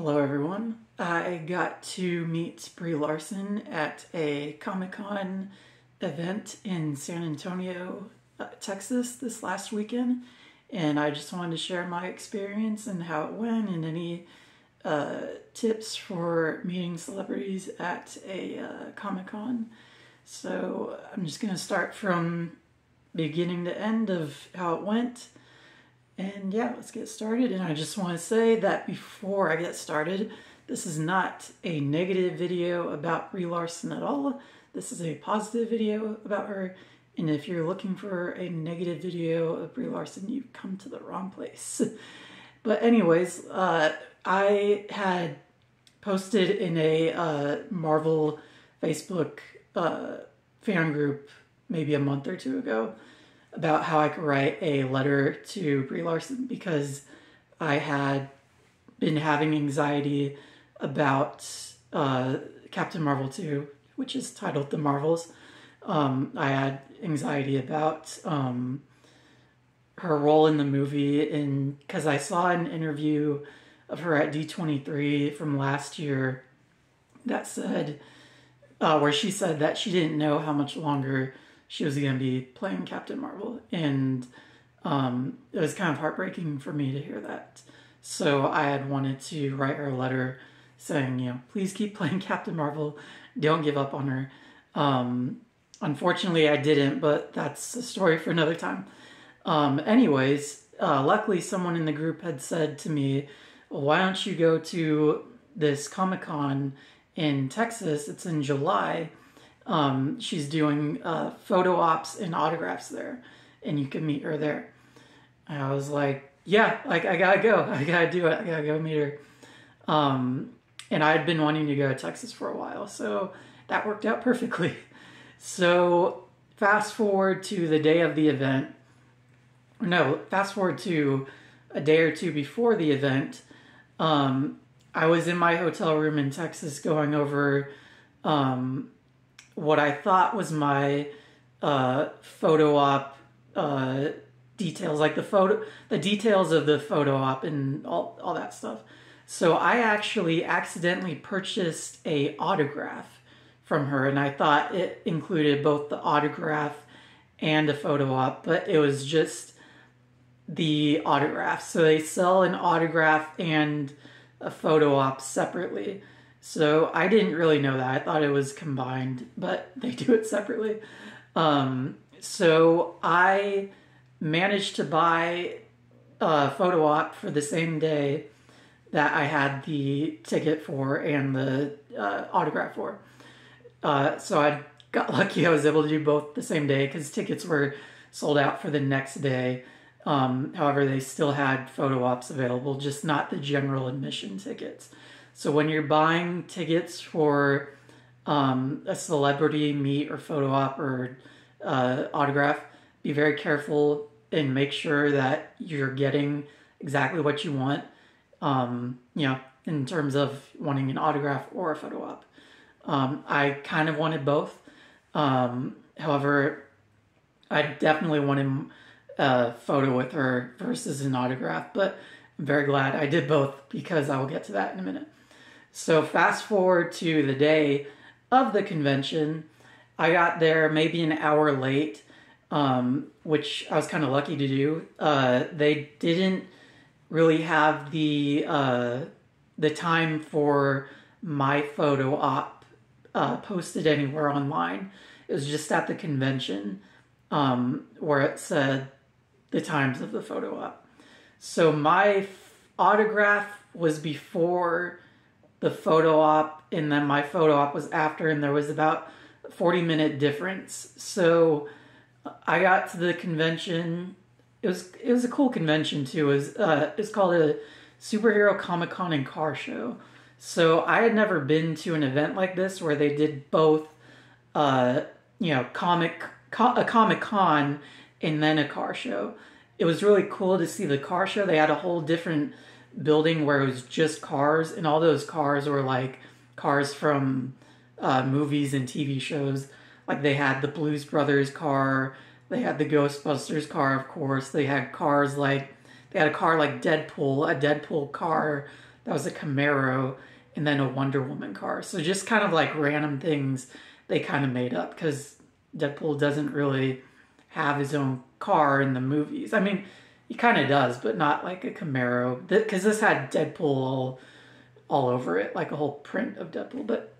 Hello, everyone. I got to meet Brie Larson at a Comic Con event in San Antonio, uh, Texas this last weekend, and I just wanted to share my experience and how it went and any uh, tips for meeting celebrities at a uh, Comic Con. So I'm just going to start from beginning to end of how it went. And yeah, let's get started. And I just want to say that before I get started, this is not a negative video about Brie Larson at all. This is a positive video about her. And if you're looking for a negative video of Brie Larson, you've come to the wrong place. but anyways, uh, I had posted in a uh, Marvel Facebook uh, fan group maybe a month or two ago about how I could write a letter to Brie Larson because I had been having anxiety about uh, Captain Marvel 2, which is titled The Marvels. Um, I had anxiety about um, her role in the movie, and because I saw an interview of her at D23 from last year that said, uh, where she said that she didn't know how much longer she was going to be playing Captain Marvel. And um, it was kind of heartbreaking for me to hear that. So I had wanted to write her a letter saying, you know, please keep playing Captain Marvel. Don't give up on her. Um, unfortunately, I didn't, but that's a story for another time. Um, anyways, uh, luckily, someone in the group had said to me, well, why don't you go to this Comic Con in Texas? It's in July um, she's doing uh, photo ops and autographs there, and you can meet her there. And I was like, yeah, like I gotta go, I gotta do it, I gotta go meet her. Um, and I had been wanting to go to Texas for a while, so that worked out perfectly. So fast forward to the day of the event. No, fast forward to a day or two before the event. Um, I was in my hotel room in Texas going over um, what I thought was my uh, photo op uh, details, like the photo, the details of the photo op and all, all that stuff. So I actually accidentally purchased a autograph from her, and I thought it included both the autograph and a photo op, but it was just the autograph. So they sell an autograph and a photo op separately. So I didn't really know that. I thought it was combined, but they do it separately. Um, so I managed to buy a photo op for the same day that I had the ticket for and the uh, autograph for. Uh, so I got lucky. I was able to do both the same day because tickets were sold out for the next day. Um, however, they still had photo ops available, just not the general admission tickets. So when you're buying tickets for um, a celebrity meet or photo op or uh, autograph, be very careful and make sure that you're getting exactly what you want. Um, you know, in terms of wanting an autograph or a photo op. Um, I kind of wanted both. Um, however, I definitely wanted a photo with her versus an autograph, but I'm very glad I did both because I will get to that in a minute. So fast forward to the day of the convention. I got there maybe an hour late, um, which I was kind of lucky to do. Uh, they didn't really have the uh, the time for my photo op uh, posted anywhere online. It was just at the convention um, where it said the times of the photo op. So my autograph was before the photo op and then my photo op was after and there was about 40 minute difference. So i got to the convention. It was it was a cool convention too. It was uh it's called a superhero comic con and car show. So i had never been to an event like this where they did both uh you know comic co- a comic con and then a car show. It was really cool to see the car show. They had a whole different building where it was just cars, and all those cars were like cars from uh, movies and TV shows. Like they had the Blues Brothers car, they had the Ghostbusters car, of course. They had cars like they had a car like Deadpool, a Deadpool car that was a Camaro, and then a Wonder Woman car. So just kind of like random things they kind of made up because Deadpool doesn't really have his own car in the movies. I mean, he kind of does, but not like a Camaro. Because this had Deadpool all, all over it, like a whole print of Deadpool. But,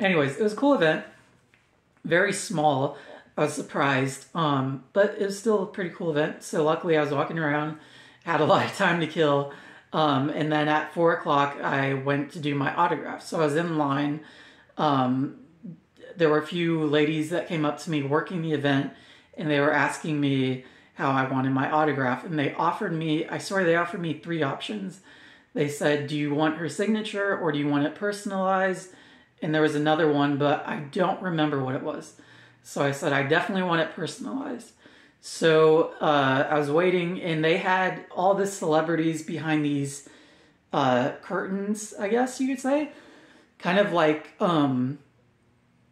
anyways, it was a cool event. Very small. I was surprised, um, but it was still a pretty cool event. So luckily, I was walking around, had a lot of time to kill, um, and then at four o'clock, I went to do my autograph. So I was in line. Um, there were a few ladies that came up to me working the event, and they were asking me how I wanted my autograph. And they offered me, I swear, they offered me three options. They said, Do you want her signature or do you want it personalized? And there was another one, but I don't remember what it was. So I said, I definitely want it personalized. So uh, I was waiting, and they had all the celebrities behind these uh, curtains, I guess you could say. Kind of like, um,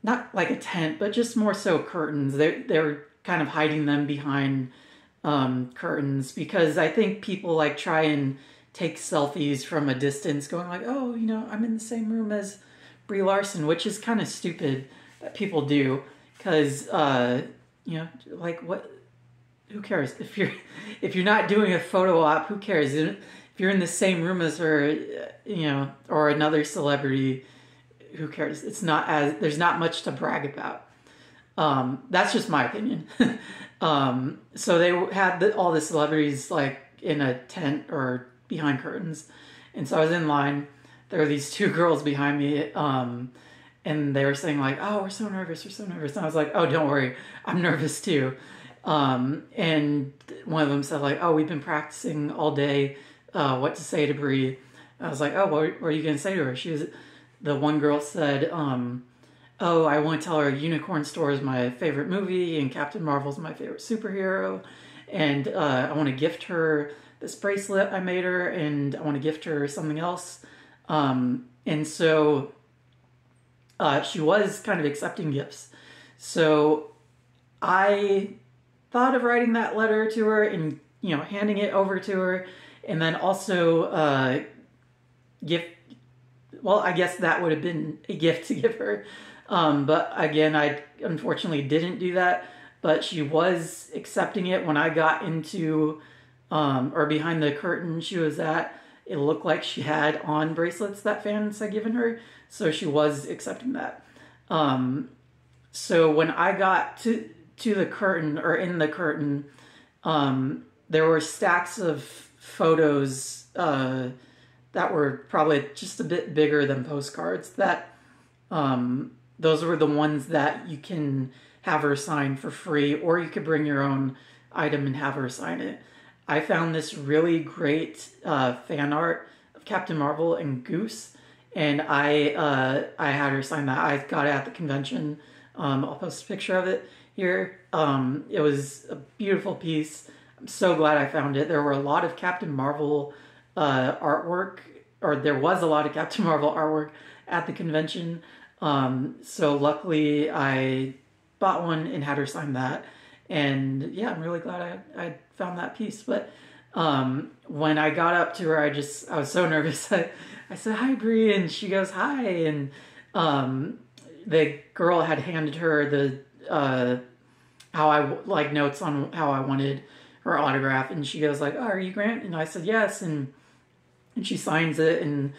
not like a tent, but just more so curtains. They, they're kind of hiding them behind um, curtains because I think people like try and take selfies from a distance, going like, "Oh, you know, I'm in the same room as Brie Larson," which is kind of stupid that people do because uh, you know, like what? Who cares if you're if you're not doing a photo op? Who cares if you're in the same room as her? You know, or another celebrity. Who cares? It's not as there's not much to brag about. Um, that's just my opinion. um, so they had the, all the celebrities like in a tent or behind curtains, and so I was in line. There were these two girls behind me, um, and they were saying like, "Oh, we're so nervous, we're so nervous." And I was like, "Oh, don't worry, I'm nervous too." Um, and one of them said like, "Oh, we've been practicing all day uh, what to say to Brie." I was like, "Oh, what, what are you gonna say to her?" She was, the one girl said, um, oh, I want to tell her Unicorn Store is my favorite movie and Captain Marvel's my favorite superhero. And uh, I want to gift her this bracelet I made her and I want to gift her something else. Um, and so uh, she was kind of accepting gifts. So I thought of writing that letter to her and, you know, handing it over to her. And then also uh, gift, well, I guess that would have been a gift to give her. Um, but again, I unfortunately didn't do that. But she was accepting it when I got into um, or behind the curtain she was at. It looked like she had on bracelets that fans had given her, so she was accepting that. Um, so when I got to to the curtain or in the curtain, um, there were stacks of photos uh, that were probably just a bit bigger than postcards that um, those were the ones that you can have her sign for free, or you could bring your own item and have her sign it. I found this really great uh, fan art of Captain Marvel and Goose, and I uh, I had her sign that. I got it at the convention. Um, I'll post a picture of it here. Um, it was a beautiful piece. I'm so glad I found it. There were a lot of Captain Marvel uh, artwork, or there was a lot of Captain Marvel artwork at the convention. Um, so luckily I bought one and had her sign that. And yeah, I'm really glad I, I found that piece. But um, when I got up to her, I just, I was so nervous. I, I said, hi, Brie. And she goes, hi. And um, the girl had handed her the, uh, how I like notes on how I wanted her autograph. And she goes like, oh, are you Grant? And I said, yes. And, and she signs it. And,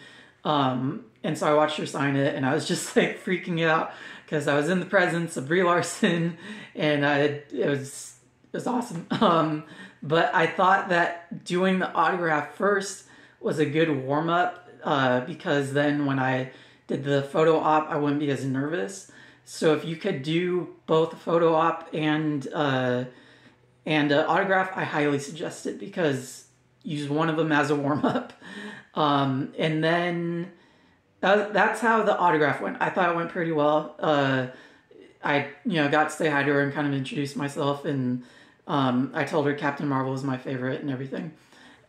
um, and so I watched her sign it, and I was just like freaking out because I was in the presence of Brie Larson, and I, it was it was awesome. Um, but I thought that doing the autograph first was a good warm up uh, because then when I did the photo op, I wouldn't be as nervous. So if you could do both photo op and uh, and an autograph, I highly suggest it because use one of them as a warm up, um, and then that, that's how the autograph went. I thought it went pretty well. Uh, I you know got to say hi to her and kind of introduce myself, and um, I told her Captain Marvel was my favorite and everything.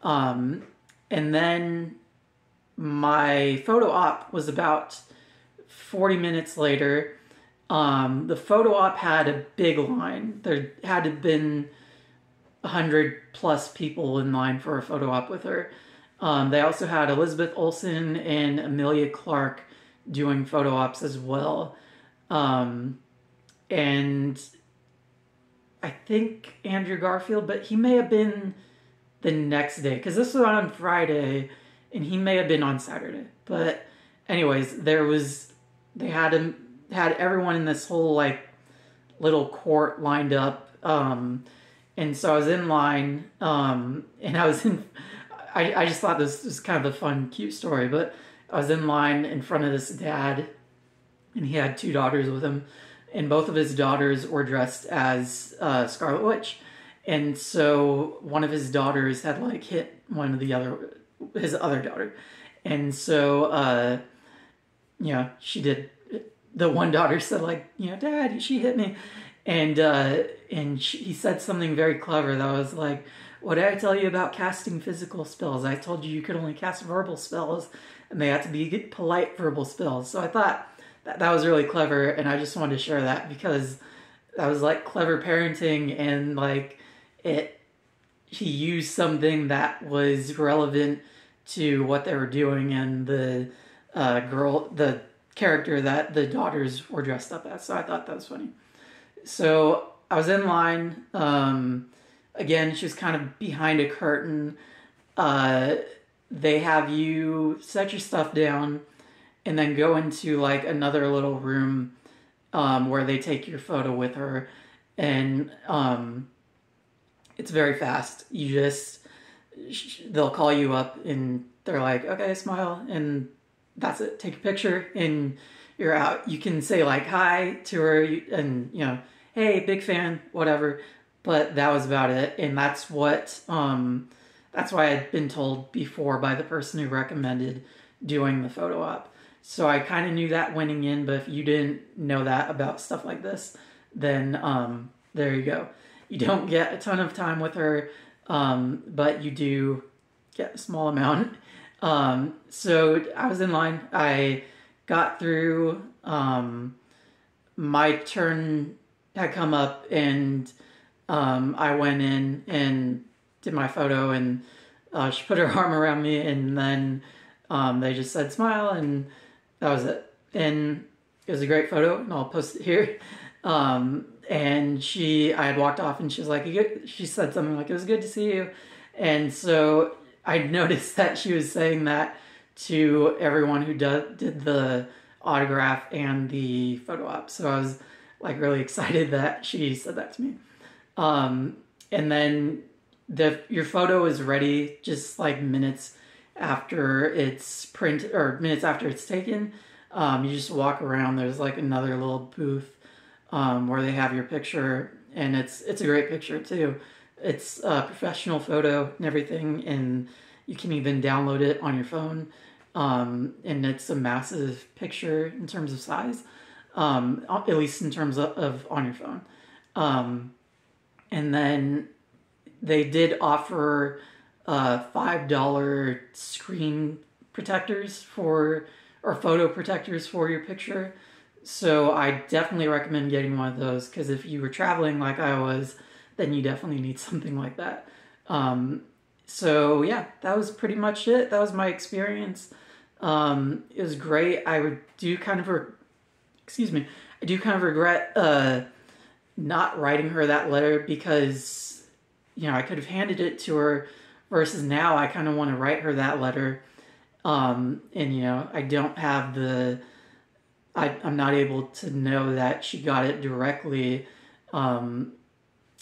Um, and then my photo op was about 40 minutes later. Um, the photo op had a big line. There had been 100 plus people in line for a photo op with her. Um, they also had Elizabeth Olsen and Emilia Clarke doing photo ops as well. Um, and I think Andrew Garfield, but he may have been the next day because this was on Friday and he may have been on Saturday. But anyways, there was they had him had everyone in this whole like little court lined up. Um, and so I was in line, um, and I was in. I, I just thought this was kind of a fun, cute story, but I was in line in front of this dad, and he had two daughters with him, and both of his daughters were dressed as uh, Scarlet Witch, and so one of his daughters had like hit one of the other his other daughter, and so uh, you know she did. The one daughter said like you know Dad, she hit me, and uh, and she, he said something very clever that was like, "What did I tell you about casting physical spells? I told you you could only cast verbal spells, and they had to be polite verbal spells." So I thought that that was really clever, and I just wanted to share that because that was like clever parenting, and like it, he used something that was relevant to what they were doing, and the uh, girl, the character that the daughters were dressed up as. So I thought that was funny. So I was in line. Um, again, she was kind of behind a curtain. Uh, they have you set your stuff down and then go into like another little room um, where they take your photo with her. And um, it's very fast. You just, they'll call you up and they're like, okay, smile. And that's it. Take a picture and you're out. You can say like hi to her and, you know, hey, big fan, whatever. But that was about it. And that's what, um, that's why I'd been told before by the person who recommended doing the photo op. So I kind of knew that winning in, but if you didn't know that about stuff like this, then um, there you go. You don't get a ton of time with her, um, but you do get a small amount. Um, so I was in line. I got through. Um, my turn had come up and um, I went in and did my photo and uh, she put her arm around me and then um, they just said smile and that was it. And it was a great photo and I'll post it here. Um, and she, I had walked off and she was like, she said something like, it was good to see you. And so I noticed that she was saying that to everyone who did the autograph and the photo op. So I was like really excited that she said that to me. Um, and then the your photo is ready just like minutes after it's printed or minutes after it's taken. Um, you just walk around. There's like another little booth um, where they have your picture, and it's it's a great picture too. It's a professional photo and everything, and you can even download it on your phone. Um, and it's a massive picture in terms of size um, at least in terms of, of on your phone. And then they did offer uh, five dollar screen protectors for or photo protectors for your picture. So I definitely recommend getting one of those because if you were traveling like I was, then you definitely need something like that. Um, so yeah, that was pretty much it. That was my experience. Um, it was great. I would do kind of a excuse me, I do kind of regret uh, not writing her that letter because, you know, I could have handed it to her versus now I kind of want to write her that letter. Um, and, you know, I don't have the, I, I'm not able to know that she got it directly. Um,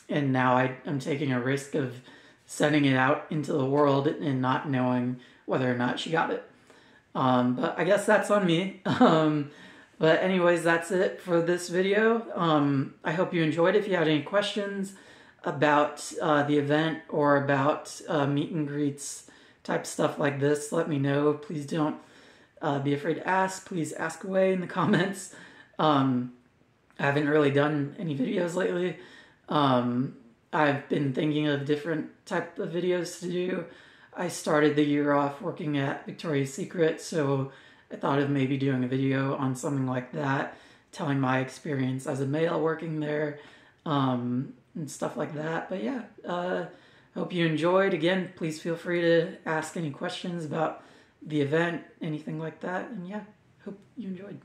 and now I, I'm taking a risk of sending it out into the world and not knowing whether or not she got it. Um, but I guess that's on me. But anyways, that's it for this video. Um, I hope you enjoyed. If you had any questions about uh, the event or about uh, meet and greets type stuff like this, let me know. Please don't uh, be afraid to ask. Please ask away in the comments. Um, I haven't really done any videos lately. Um, I've been thinking of different type of videos to do. I started the year off working at Victoria's Secret, so I thought of maybe doing a video on something like that, telling my experience as a male working there, um, and stuff like that. But yeah, uh, hope you enjoyed. Again, please feel free to ask any questions about the event, anything like that. And yeah, hope you enjoyed.